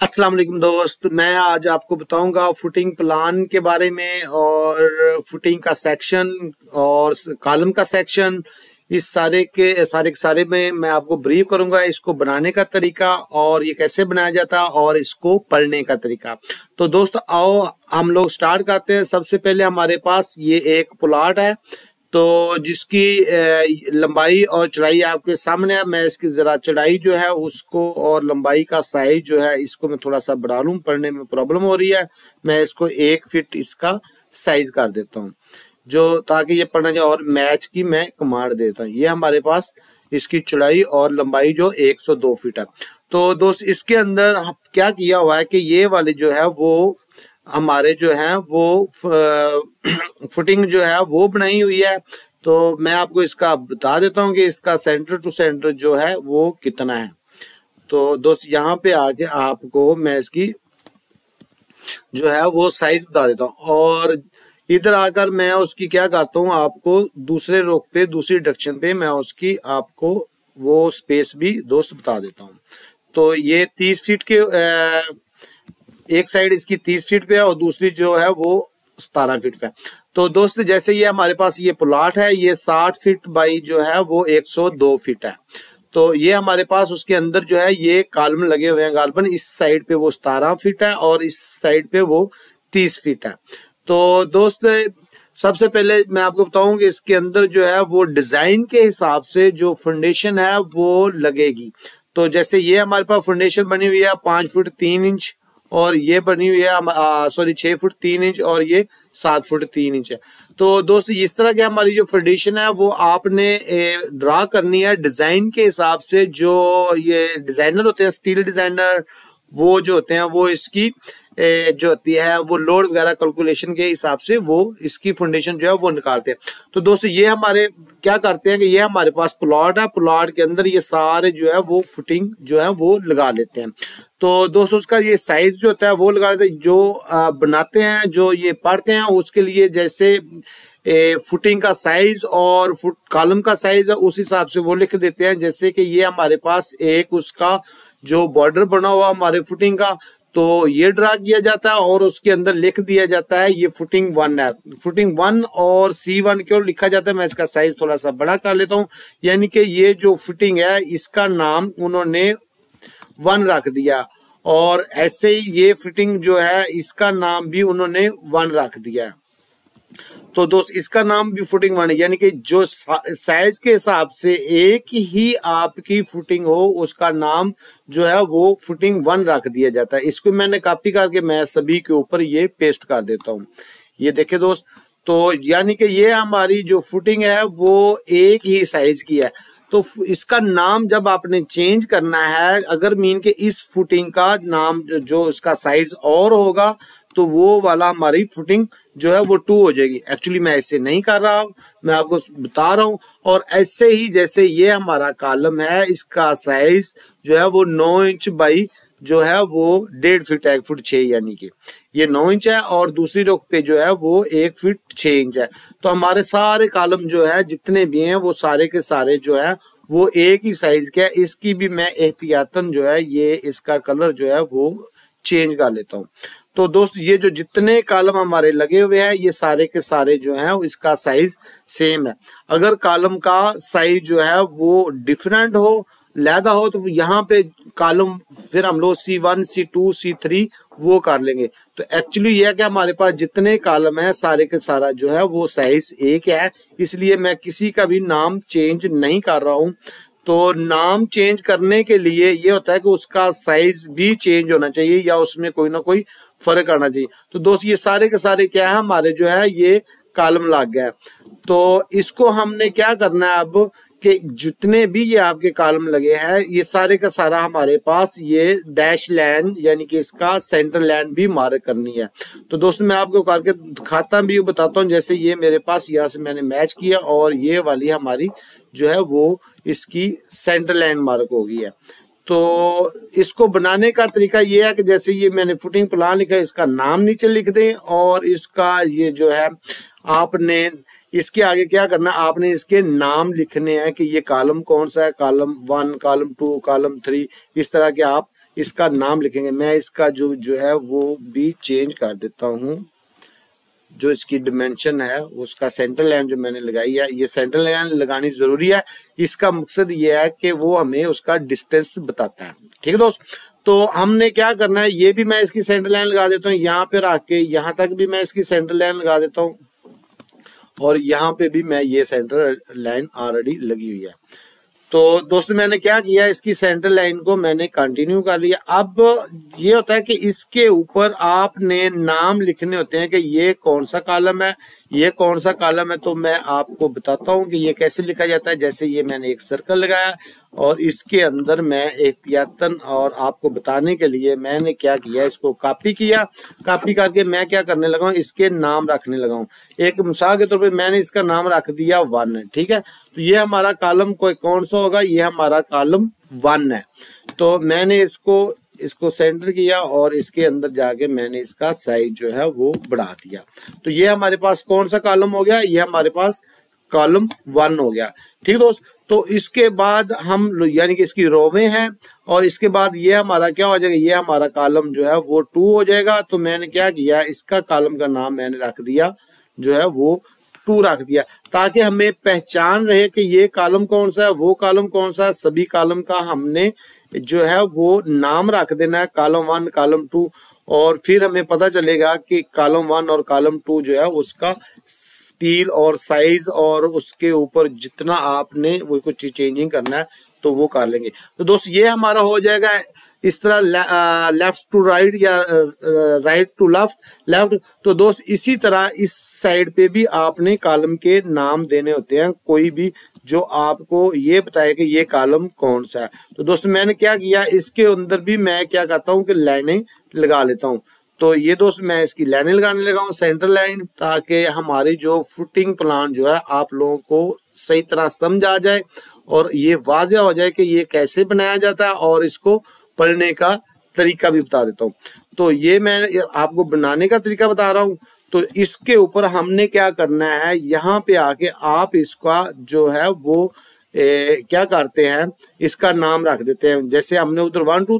अस्सलाम वालेकुम दोस्त। मैं आज आपको बताऊँगा फुटिंग प्लान के बारे में और फुटिंग का सेक्शन और कॉलम का सेक्शन इस सारे के सारे के सारे में मैं आपको ब्रीफ करूँगा इसको बनाने का तरीका और ये कैसे बनाया जाता है और इसको पढ़ने का तरीका। तो दोस्त, आओ हम लोग स्टार्ट करते हैं। सबसे पहले हमारे पास ये एक प्लाट है। तो जिसकी लंबाई और चौड़ाई आपके सामने है, मैं इसकी ज़रा चौड़ाई जो है, उसको और लंबाई का साइज़ जो है, इसको मैं थोड़ा सा बढ़ा लूँ, पढ़ने में प्रॉब्लम हो रही है, मैं इसको एक फिट इसका साइज़ कर देता हूँ। जो, ताकि ये पढ़ना जाए और मैच की मैं कमांड देता हूँ। ये हमारे पास इसकी चौड़ाई और लंबाई जो 102 फीट है। तो दोस्त, इसके अंदर क्या किया हुआ है कि ये वाले जो है, वो हमारे जो है, वो फुटिंग जो है, वो बनाई हुई है। तो मैं आपको इसका बता देता हूँ कि इसका सेंटर टू सेंटर जो है, वो कितना है। तो दोस्त, यहाँ पे आके आपको मैं इसकी जो है, वो साइज़ बता देता हूँ। और इधर आकर मैं उसकी क्या करता हूँ, आपको दूसरे रोक पे, दूसरी डक्शन पे मैं उसकी आपको वो स्पेस भी दोस्त बता देता हूँ। तो ये तीस फीट के एक साइड इसकी तीस फीट पे है और दूसरी जो है वो सतारह फीट पे है। तो दोस्त, जैसे ये हमारे पास ये प्लाट है, ये साठ फीट बाई जो है वो एक सौ दो फीट है। तो ये हमारे पास उसके अंदर जो है ये कालम लगे हुए हैं गालबन इस साइड पे वो सतारह फीट है और इस साइड पे वो तीस फीट है। तो दोस्त, सबसे पहले मैं आपको बताऊँ कि इसके अंदर जो है वो डिज़ाइन के हिसाब से जो फाउंडेशन है वो लगेगी। तो जैसे ये हमारे पास फाउंडेशन बनी हुई है, पाँच फुट तीन इंच और ये बनी हुई है सॉरी छह फुट तीन इंच और ये सात फुट तीन इंच है। तो दोस्तों, इस तरह की हमारी जो फेडिशन है, वो आपने ड्रा करनी है डिज़ाइन के हिसाब से, जो ये डिज़ाइनर होते हैं स्टील डिज़ाइनर वो जो होते हैं, वो इसकी जो होती है वो लोड वगैरह कैलकुलेशन के हिसाब से वो इसकी फाउंडेशन जो है वो निकालते हैं। तो दोस्तों ये हमारे क्या करते हैं कि ये हमारे पास प्लॉट है प्लॉट के अंदर ये सारे जो है वो फुटिंग जो है वो लगा लेते हैं। तो दोस्तों उसका ये साइज़ जो होता है वो लगा लेते हैं। जो बनाते हैं जो ये पढ़ते हैं उसके लिए जैसे ए, फुटिंग का साइज़ और फुट कॉलम का साइज़ है उस हिसाब से वो लिख देते हैं। जैसे कि ये हमारे पास एक उसका जो बॉर्डर बना हुआ हमारे फुटिंग का तो ये ड्रा किया जाता है और उसके अंदर लिख दिया जाता है ये फुटिंग वन है फुटिंग वन और सी वन क्यों लिखा जाता है? मैं इसका साइज़ थोड़ा सा बड़ा कर लेता हूँ। यानी कि ये जो फुटिंग है, इसका नाम उन्होंने वन रख दिया। और ऐसे ही ये फिटिंग जो है, इसका नाम भी उन्होंने वन रख दिया। तो दोस्त, इसका नाम भी फुटिंग वन यानी कि जो साइज़ के हिसाब से एक ही आपकी फुटिंग हो, उसका नाम जो है वो फुटिंग वन रख दिया जाता है। इसको मैंने कॉपी करके मैं सभी के ऊपर ये पेस्ट कर देता हूँ। ये देखे दोस्त तो यानी कि ये हमारी जो फुटिंग है, वो एक ही साइज़ की है। तो इसका नाम जब आपने चेंज करना है, अगर मीन के इस फुटिंग का नाम जो इसका साइज़ और होगा तो वो वाला हमारी फुटिंग जो है वो टू हो जाएगी। एक्चुअली मैं ऐसे नहीं कर रहा हूँ, मैं आपको बता रहा हूँ। और ऐसे ही जैसे ये हमारा कॉलम है, इसका साइज़ जो है वो नौ इंच बाई जो है वो डेढ़ फीट एक फुट छह यानी कि। ये नौ इंच है और दूसरी रोक पे जो है वो एक फीट छह इंच है। तो हमारे सारे कॉलम जो है, जितने भी हैं, वो सारे के सारे जो है, वो एक ही साइज़ के है। इसकी भी मैं एहतियातन जो है, ये इसका कलर जो है वो चेंज कर लेता हूँ। तो दोस्त, ये जो जितने कॉलम हमारे लगे हुए हैं, ये सारे के सारे जो हैं इसका साइज़ सेम है। अगर कॉलम का साइज़ जो है, वो डिफरेंट हो, लैदा हो तो यहाँ पे कॉलम फिर हम लोग C one C two C three वो कर लेंगे। तो एक्चुअली यह कि हमारे पास जितने कॉलम है, सारे के सारा जो है, वो साइज़ एक है। इसलिए मैं किसी का भी नाम चेंज नहीं कर रहा हूँ। तो नाम चेंज करने के लिए ये होता है कि उसका साइज़ भी चेंज होना चाहिए, या उसमें कोई ना कोई फ़र्क आना चाहिए। तो दोस्त, ये सारे के सारे क्या है, हमारे जो है, ये कालम लग गया तो इसको हमने क्या करना है अब कि जितने भी ये आपके कॉलम लगे हैं, ये सारे का सारा हमारे पास ये डैश लैंड यानी कि इसका सेंटर लैंड भी मार्क करनी है। तो दोस्तों, मैं आपको करके दिखाता भी बताता हूँ, जैसे ये मेरे पास यहाँ से मैंने मैच किया और ये वाली हमारी जो है, वो इसकी सेंटर लैंड मार्क हो गई है। तो इसको बनाने का तरीका ये है कि जैसे ये मैंने फुटिंग प्लान लिखा है, इसका नाम नीचे लिख दें और इसका ये जो है, आपने इसके आगे क्या करना आपने इसके नाम लिखने हैं कि ये कॉलम कौन सा है? Column one column two column three इस तरह के आप इसका नाम लिखेंगे। मैं इसका जो जो है, वो भी चेंज कर देता हूँ। जो इसकी डिमेंशन है, उसका सेंट्रल लाइन जो मैंने लगाई है, ये सेंट्रल लाइन लगानी ज़रूरी है। इसका मकसद ये है कि वो हमें उसका डिस्टेंस बताता है। ठीक है दोस्त? तो हमने क्या करना है? ये भी मैं इसकी सेंट्रल लाइन लगा देता हूँ। यहाँ पे रख के यहाँ तक भी मैं इसकी सेंट्रल लाइन लगा देता हूँ। और यहाँ पे भी मैं ये सेंट्रल लाइन ऑलरेडी लगी हुई है। तो दोस्तों, मैंने क्या किया, इसकी सेंटर लाइन को मैंने कंटिन्यू कर लिया। अब ये होता है कि इसके ऊपर आपने नाम लिखने होते हैं कि ये कौन सा कॉलम है? ये कौन सा कॉलम है तो मैं आपको बताता हूँ कि ये कैसे लिखा जाता है। जैसे ये मैंने एक सर्कल लगाया और इसके अंदर मैं एहतियातन और आपको बताने के लिए मैंने क्या किया, इसको कॉपी किया। कॉपी करके मैं क्या करने लगा इसके नाम रखने लगा हूँ। एक मिसाल के तौर पे मैंने इसका नाम रख दिया वन ठीक है? तो ये हमारा कॉलम कोई कौन सा होगा? ये हमारा कॉलम वन है। तो मैंने इसको इसको सेंटर किया और इसके अंदर जाके मैंने इसका साइज़ जो है वो बढ़ा दिया। तो ये हमारे पास कौन सा कॉलम हो गया? ये हमारे पास कॉलम वन हो गया। ठीक दोस्त? तो इसके बाद हम यानी कि इसकी रोवे हैं और इसके बाद ये हमारा क्या हो जाएगा? ये हमारा कॉलम जो है वो टू हो जाएगा। तो मैंने क्या किया? इसका कॉलम का नाम मैंने रख दिया, जो है वो टू रख दिया। ताकि हमें पहचान रहे कि ये कॉलम कौन सा है, वो कॉलम कौन सा है। सभी कॉलम का हमने जो है वो नाम रख देना है कॉलम वन कॉलम टू और फिर हमें पता चलेगा कि कॉलम वन और कॉलम टू जो है उसका स्टील और साइज़ और उसके ऊपर जितना आपने वो कुछ चेंजिंग करना है तो वो कर लेंगे। तो दोस्त, ये हमारा हो जाएगा इस तरह लेफ़्ट टू राइट या राइट टू लेफ़्ट लेफ़्ट तो दोस्त इसी तरह इस साइड पे भी आपने कॉलम के नाम देने होते हैं, कोई भी जो आपको ये बताए कि ये कॉलम कौन सा है। तो दोस्त मैंने क्या किया, इसके अंदर भी मैं क्या कहता हूँ कि लाइनें लगा लेता हूँ। तो ये दोस्त मैं इसकी लाइनें लगाने लगा हूँ सेंटर लाइन ताकि हमारी जो फुटिंग प्लान जो है, आप लोगों को सही तरह समझ आ जाए और ये वाजह हो जाए कि ये कैसे बनाया जाता है और इसको पढ़ने का तरीका भी बता देता हूँ। तो ये मैं आपको बनाने का तरीका बता रहा हूँ। तो इसके ऊपर हमने क्या करना है यहाँ पे आके आप इसका जो है वो ए, क्या करते हैं इसका नाम रख देते हैं। जैसे हमने उधर one two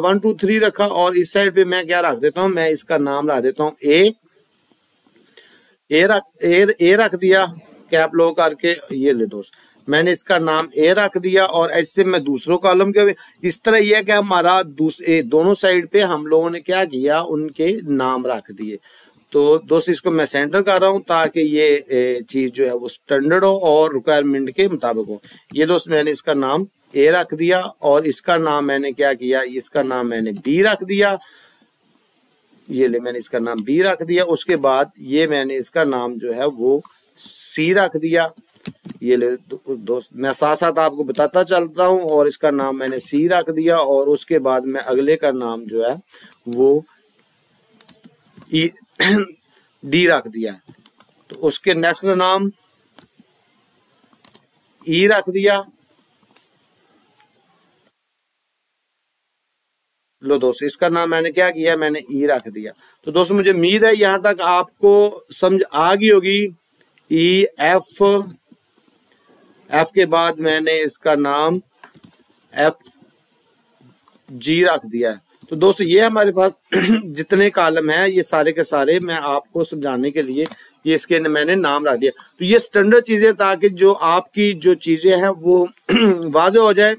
one two three रखा और इस साइड पे मैं क्या रख देता हूँ मैं इसका नाम रख देता हूँ। ए ए रख ए, ए रख दिया कैप लो करके ये ले दोस्त। मैंने इसका नाम ए रख दिया और ऐसे मैं दूसरों कॉलम के इस तरह यह कि हमारा दोनों साइड पे हम लोगों ने क्या किया? उनके नाम रख दिए। तो दोस्त, इसको मैं सेंटर कर रहा हूँ ताकि ये चीज़ जो है वो स्टैंडर्ड हो और रिक्वायरमेंट के मुताबिक हो। ये दोस्त, मैंने इसका नाम ए रख दिया और इसका नाम मैंने क्या किया? इसका नाम मैंने बी रख दिया। ये ले मैंने इसका नाम बी रख दिया। उसके बाद ये मैंने इसका नाम जो है वो सी रख दिया। ये ले दोस्त, मैं साथ साथ आपको बताता चलता हूँ और इसका नाम मैंने सी रख दिया और उसके बाद मैं अगले का नाम जो है वो डी रख दिया। तो उसके नेक्स्ट नाम ई रख दिया। लो दोस्त, इसका नाम मैंने क्या किया? मैंने ई रख दिया। तो दोस्तों, मुझे उम्मीद है यहाँ तक आपको समझ आ गई होगी। ई, एफ़ एफ़ के बाद मैंने इसका नाम एफ़ जी रख दिया है। तो दोस्तों, ये हमारे पास जितने कॉलम हैं, ये सारे के सारे मैं आपको समझाने के लिए ये इसके मैंने नाम रख दिया। तो ये स्टैंडर्ड चीज़ें ताकि जो आपकी जो चीज़ें हैं वो वाज हो जाए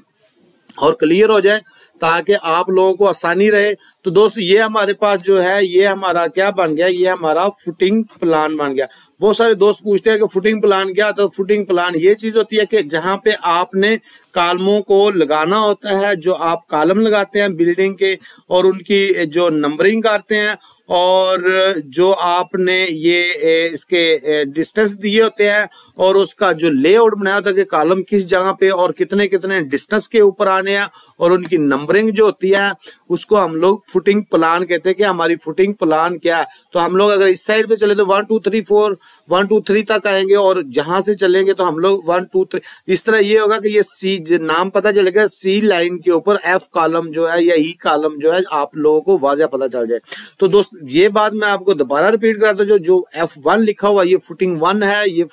और क्लियर हो जाए। ताकि आप लोगों को आसानी रहे। तो दोस्त, ये हमारे पास जो है, ये हमारा क्या बन गया? ये हमारा फुटिंग प्लान बन गया। बहुत सारे दोस्त पूछते हैं कि फुटिंग प्लान क्या? तो फुटिंग प्लान ये चीज़ होती है कि जहाँ पे आपने कालमों को लगाना होता है, जो आप कालम लगाते हैं बिल्डिंग के, और उनकी जो नंबरिंग करते हैं और जो आपने ये इसके डिस्टेंस दिए होते हैं और उसका जो लेआउट बनाया होता है कि कॉलम किस जगह पे और कितने कितने डिस्टेंस के ऊपर आने हैं और उनकी नंबरिंग जो होती है उसको हम लोग फुटिंग प्लान कहते हैं कि हमारी फुटिंग प्लान क्या है। तो हम लोग अगर इस साइड पे चले तो one two three four one two three तक आएँगे और जहाँ से चलेंगे तो हम लोग वन टू थ्री इस तरह ये होगा कि ये सी नाम पता चलेगा सी लाइन के ऊपर एफ़ कॉलम जो है या ई e कॉलम जो है आप लोगों को वाजा पता चल जाए। तो दोस्त, ये बात मैं आपको दोबारा रिपीट कराता हूँ, जो जो एफ़ वन लिखा हुआ ये फुटिंग वन है, ये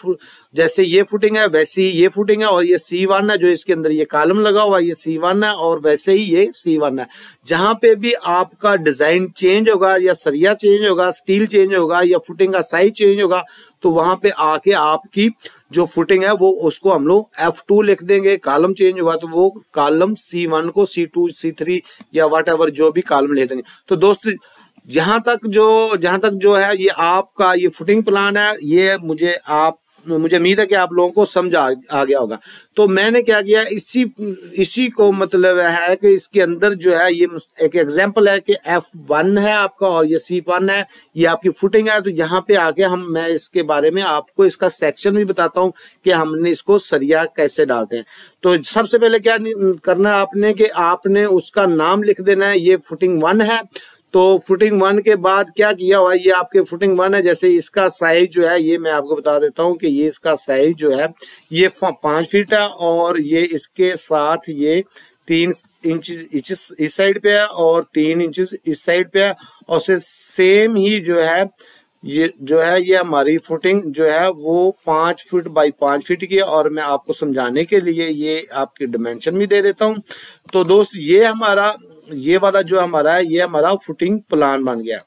जैसे ये फुटिंग है, वैसे ही ये फुटिंग है और ये सी वन है, जो इसके अंदर ये कॉलम लगा हुआ ये सी वन है और वैसे ही ये सी वन है। जहाँ पे भी आपका डिज़ाइन चेंज होगा या सरिया चेंज होगा स्टील चेंज होगा या फुटिंग का साइज़ चेंज होगा तो वहाँ पे आके आपकी जो फुटिंग है वो उसको हम लोग एफ़ टू लिख देंगे। कॉलम चेंज हुआ तो वो कॉलम C1 को C2 C3 या वट जो भी कॉलम ले देंगे। तो दोस्त, जहाँ तक जो, जहाँ तक जो है ये आपका ये फुटिंग प्लान है, ये मुझे आप मुझे उम्मीद है कि आप लोगों को समझ आ, आ गया होगा। तो मैंने क्या किया इसी इसी को मतलब है कि इसके अंदर जो है ये एक एग्जांपल है कि एफ़ वन है आपका और ये सी वन है ये आपकी फुटिंग है। तो यहाँ पे आके हम मैं इसके बारे में आपको इसका सेक्शन भी बताता हूँ कि हमने इसको सरिया कैसे डालते हैं। तो सबसे पहले क्या करना है आपने कि आपने उसका नाम लिख देना है ये फुटिंग वन है। तो फुटिंग वन के बाद क्या किया हुआ ये आपके फुटिंग वन है। जैसे इसका साइज़ जो है, ये मैं आपको बता देता हूँ कि ये इसका साइज़ जो है, ये पाँच फीट है और ये इसके साथ ये तीन इंच इस साइड पे है और तीन इंच इस साइड पे है। और से सेम ही जो है, ये जो है, ये हमारी फुटिंग जो है, वो पाँच फीट बाई पाँच फीट की है। और मैं आपको समझाने के लिए ये आपकी डिमेंशन भी दे देता हूँ। तो दोस्त, ये हमारा ये वाला जो हमारा है, ये हमारा फुटिंग प्लान बन गया।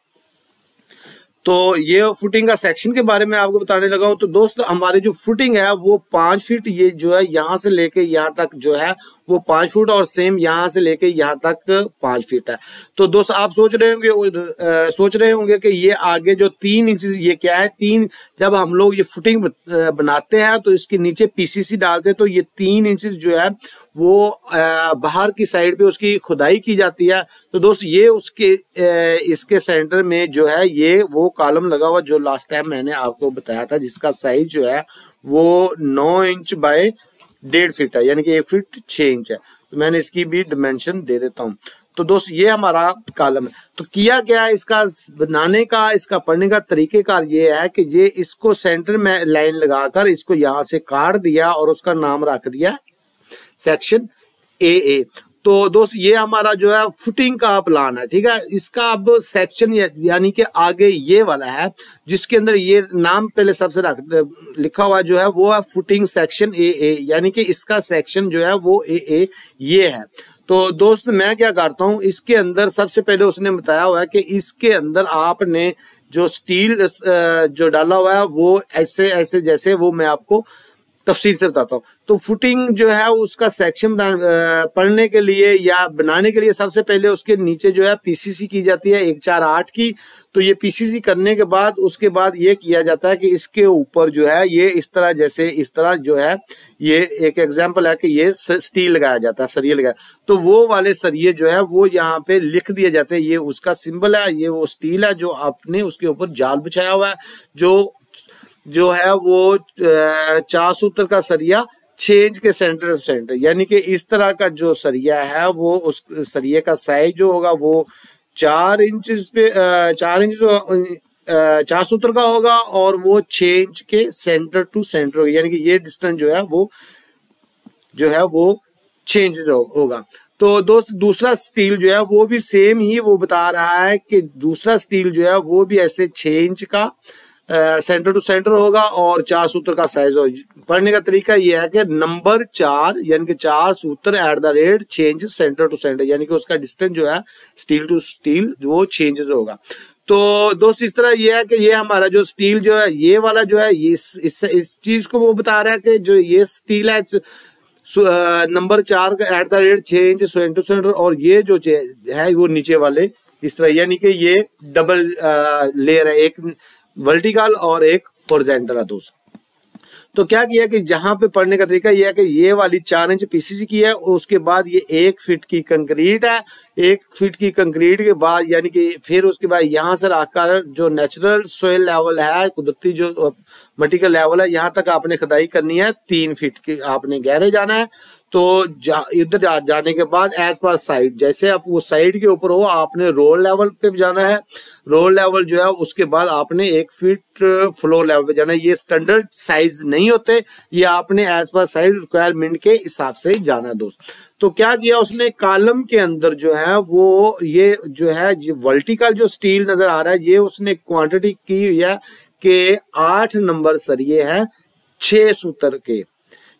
तो ये फुटिंग का सेक्शन के बारे में आपको बताने लगा हूँ। तो दोस्त, हमारी जो फुटिंग है, वो पाँच फीट ये जो है, यहाँ से लेके यहाँ तक जो है, वो पाँच फुट और सेम यहाँ से लेके यहाँ तक पाँच फीट है। तो दोस्त, आप सोच रहे होंगे सोच रहे होंगे कि ये आगे जो तीन इंच ये क्या है? तीन, जब हम लोग ये फुटिंग बनाते हैं तो इसके नीचे पीसीसी डालते हैं तो ये तीन इंच जो है वो बाहर की साइड पे उसकी खुदाई की जाती है। तो दोस्त, ये उसके इसके सेंटर में जो है, ये वो कॉलम लगा हुआ जो लास्ट टाइम मैंने आपको बताया था, जिसका साइज़ जो है, वो नौ इंच बाय डेढ़ फीट है, यानी कि एक फीट छह इंच है। तो मैंने इसकी भी डिमेंशन दे देता हूँ। तो दोस्त, ये हमारा कॉलम है। तो किया क्या इसका? बनाने का, इसका पढ़ने का तरीकेकार ये है कि ये इसको सेंटर में लाइन लगाकर इसको यहाँ से काट दिया और उसका नाम रख दिया सेक्शन ए ए तो दोस्त, ये हमारा जो है फुटिंग का प्लान है, ठीक है? इसका अब सेक्शन यानी कि आगे ये वाला है, जिसके अंदर ये नाम पहले सबसे रख, लिखा हुआ जो है वो है फुटिंग सेक्शन ए ए यानी कि इसका सेक्शन जो है वो ए ए ये है। तो दोस्त, मैं क्या करता हूँ, इसके अंदर सबसे पहले उसने बताया हुआ है कि इसके अंदर आपने जो स्टील जो डाला हुआ है वो ऐसे ऐसे जैसे वो मैं आपको तफसील से बताता हूँ। तो फुटिंग जो है, उसका सेक्शन पढ़ने के लिए या बनाने के लिए सबसे पहले उसके नीचे जो है पीसीसी की जाती है, एक चार आठ की। तो ये पीसीसी करने के बाद, उसके बाद ये किया जाता है कि इसके ऊपर जो है, ये इस तरह जैसे इस तरह जो है, ये एक एग्ज़ाम्पल है कि ये स्टील लगाया जाता है, सरिये लगाया तो वो वाले सरिये जो है, वो यहाँ पे लिख दिए जाते हैं। ये उसका सिंबल है, ये वो स्टील है जो आपने उसके ऊपर जाल बिछाया हुआ है, जो जो है वो चार सूत्र का सरिया छेंज के सेंटर टू सेंटर यानी कि इस तरह का जो सरिया है वो उस सरिया का साइज़ जो होगा वो चार इंच पे चार इंच चार सूत्र का होगा और वो छह इंच के सेंटर टू सेंटर होगा, यानी कि ये डिस्टेंस जो है वो, जो है वो छह इंच होगा। तो दोस्त, दूसरा स्टील जो है वो भी सेम ही वो बता रहा है कि दूसरा स्टील जो है वो भी ऐसे इंच का सेंटर टू सेंटर होगा और चार सूत्र का साइज़ हो पढ़ने का तरीका यह है कि नंबर चार यानी कि चार सूत्र at the rate change centre to centre यानी कि उसका डिस्टेंस जो है स्टील टू स्टील वो चेंजेस होगा। तो दोस्त इस तरह ये है कि ये हमारा जो स्टील जो है ये वाला जो है ये इस इस, इस चीज़ को वो बता रहा है कि जो ये स्टील है नंबर चार का at the rate change centre centre और ये जो है वो नीचे वाले इस तरह यानी कि ये डबल लेयर है। एक वर्टिकल और एक हॉरिजेंटल है दोस्तों। तो क्या किया कि जहाँ पे पढ़ने का तरीका यह है कि ये वाली चार इंच पीसीसी की है और उसके बाद ये एक फीट की कंक्रीट है, एक फीट की कंक्रीट के बाद यानी कि फिर उसके बाद यहाँ से आकर जो नेचुरल सोयल लेवल है, कुदरती जो मट्टी का लेवल है। यहाँ तक आपने खुदाई करनी है। तीन फीट की आपने गहरे जाना है। तो जा, इधर जा, जाने के बाद एज पर साइड जैसे आप वो साइड के ऊपर हो आपने रोल लेवल पे जाना है। रोल लेवल जो है उसके बाद आपने एक फीट फ्लोर लेवल पे जाना है। ये स्टैंडर्ड साइज़ नहीं होते। ये आपने एज पर साइड रिक्वायरमेंट के हिसाब से जाना है दोस्त। तो क्या किया उसने? कॉलम के अंदर जो है वो ये जो है वर्टिकल जो स्टील नज़र आ रहा है ये उसने क्वांटिटी की हुई है। कि आठ नंबर सरिये हैं छह सूत्र के।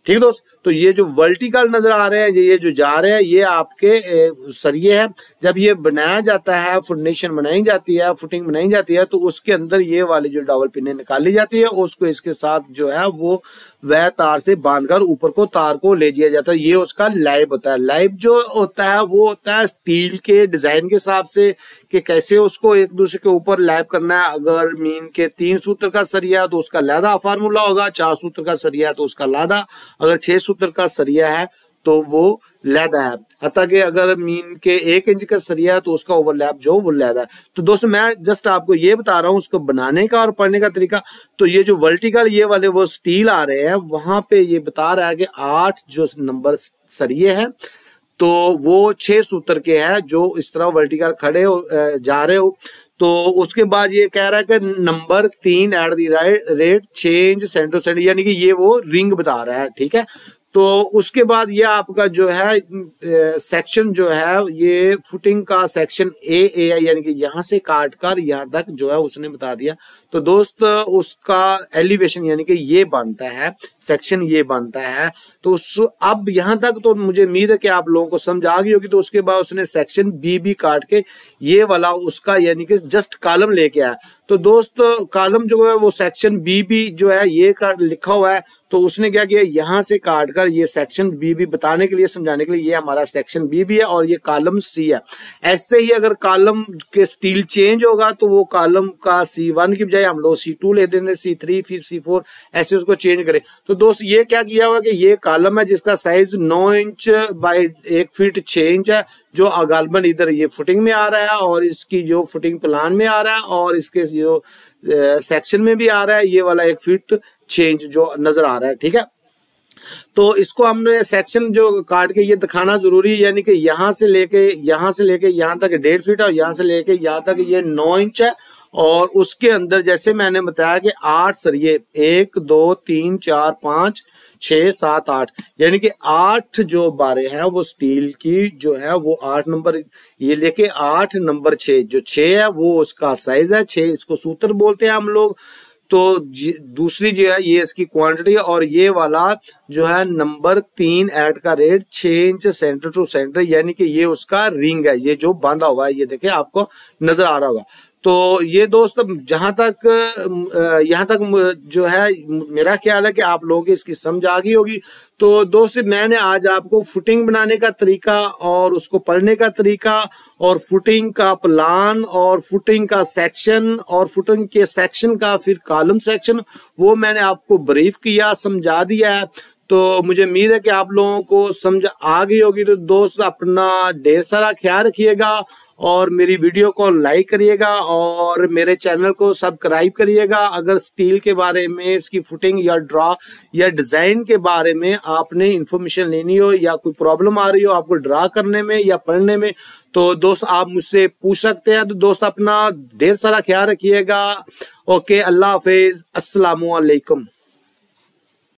ठीक दोस्त? तो ये जो वर्टिकल नज़र आ रहे हैं, ये जो जा रहे हैं, ये आपके सरिये हैं। जब ये बनाया जाता है फुंडेशन बनाई जाती है, फुटिंग बनाई जाती है तो उसके अंदर ये वाली जो डबल पिने निकाली जाती है, उसको इसके साथ जो है वो वह तार से बांधकर ऊपर को, तार को ले दिया जाता है। ये उसका लाइव होता है। लाइव जो होता है, वो होता है स्टील के डिज़ाइन के हिसाब से कि कैसे उसको एक दूसरे के ऊपर लाइव करना है। अगर मीन के तीन सूत्र का सरिया तो उसका लादा फार्मूला होगा, चार सूत्र का सरिया तो उसका लादा। अगर छह का सरिया है तो वो लैदा है। हता कि अगर मीन के एक इंच का सरिया है तो उसका ओवरलैप जो वो लैदा है। तो दोस्तों, मैं जस्ट आपको ये बता रहा हूँ, उसको बनाने का और पढ़ने का तरीका। तो ये जो वर्टिकल ये वाले वो स्टील आ रहे हैं, वहाँ पे ये बता रहा है कि आठ जो नंबर सरिये हैं तो वो छह सूत्र के हैं, जो इस तरह वर्टिकल खड़े हो जा रहे हो। तो उसके बाद ये कह रहा है कि नंबर तीन at the right rate change centre centre यानी कि ये वो रिंग बता रहा है, ठीक है? तो उसके बाद ये आपका जो है सेक्शन जो है, ये फुटिंग का सेक्शन ए ए यानी कि यहाँ से काट कर यहाँ तक जो है उसने बता दिया। तो दोस्त, उसका एलिवेशन यानी कि ये बनता है सेक्शन ये बनता है। तो उस, अब यहाँ तक तो मुझे उम्मीद है कि आप लोगों को समझ आ गई होगी। तो उसके बाद उसने सेक्शन बी बी काट के ये वाला उसका यानी कि जस्ट कॉलम लेके आया। तो दोस्त, कॉलम जो है वो सेक्शन बी भी जो है ये लिखा हुआ है तो उसने क्या किया, यहाँ से काट कर ये सेक्शन बी बी बताने के लिए, समझाने के लिए ये हमारा सेक्शन बी भी है और ये कॉलम सी है। ऐसे ही अगर कॉलम के स्टील चेंज होगा तो वो कॉलम का सी वन की बजाय हम लोग सी टू ले देंगे सी थ्री फिर सी फोर ऐसे उसको चेंज करें। तो दोस्त, ये क्या किया हुआ कि ये कॉलम है जिसका साइज़ नौ इंच बाई एक फीट छह इंच है जो गालबन इधर ये फुटिंग में आ रहा है और इसकी जो फुटिंग प्लान में आ रहा है और इसके जो सेक्शन में भी आ रहा है, ये वाला एक फिट चेंज जो नज़र आ रहा है, ठीक है? तो इसको हमने सेक्शन जो काट के ये दिखाना ज़रूरी है, यानी कि यहाँ से लेके, यहाँ से लेके यहाँ तक डेढ़ फीट है और यहाँ से लेके यहाँ तक ये नौ इंच है और उसके अंदर जैसे मैंने बताया कि आठ सरिये एक, दो, तीन, चार, पाँच छ सात, आठ। यानी कि आठ जो बारे हैं, वो स्टील की जो है, वो आठ नंबर, ये लेके आठ नंबर छ जो छ है, वो उसका साइज़ है। छ इसको सूत्र बोलते हैं हम लोग। तो दूसरी जो है, ये इसकी क्वांटिटी और ये वाला जो है, नंबर तीन एट का रेट छ इंच सेंटर टू सेंटर यानी कि ये उसका रिंग है। ये जो बांधा हुआ है, ये देखे, आपको नज़र आ रहा होगा। तो ये दोस्त जहाँ तक यहाँ तक जो है, मेरा ख्याल है कि आप लोगों की इसकी समझ आ गई होगी। तो दोस्त, मैंने आज आपको फुटिंग बनाने का तरीका और उसको पढ़ने का तरीका और फुटिंग का प्लान और फुटिंग का सेक्शन और फुटिंग के सेक्शन का फिर कॉलम सेक्शन, वो मैंने आपको ब्रीफ किया, समझा दिया है। तो मुझे उम्मीद है कि आप लोगों को समझ आ गई होगी। तो दोस्त, अपना ढेर सारा ख्याल रखिएगा। और मेरी वीडियो को लाइक करिएगा और मेरे चैनल को सब्सक्राइब करिएगा। अगर स्टील के बारे में, इसकी फुटिंग या ड्रा या डिज़ाइन के बारे में आपने इंफॉर्मेशन लेनी हो या कोई प्रॉब्लम आ रही हो आपको ड्रा करने में या पढ़ने में तो दोस्त आप मुझसे पूछ सकते हैं। तो दोस्त अपना ढेर सारा ख्याल रखिएगा। ओके, अल्लाह हाफिज। अस्सलाम वालेकुम